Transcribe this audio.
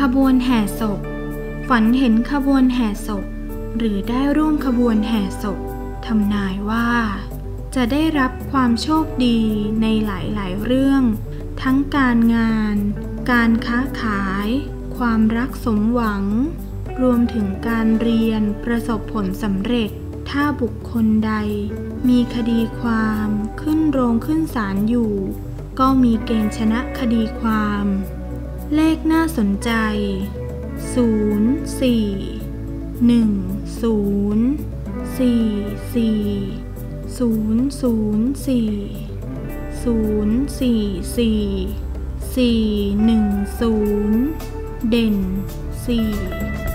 ขบวนแห่ศพ ฝันเห็นขบวนแห่ศพ หรือได้ร่วมขบวนแห่ศพทำนายว่า จะได้รับความโชคดีในหลายๆเรื่อง ทั้งการงาน การค้าขาย ความรักสมหวัง รวมถึงการเรียนประสบผลสำเร็จ ถ้าบุคคลใด มีคดีความขึ้นโรงขึ้นศาลอยู่ ก็มีเกณฑ์ชนะคดีความ เลขน่าสนใจ 0 4 1 0 4 4 0 0 4 0 4 4 4 1 0 เด่น 4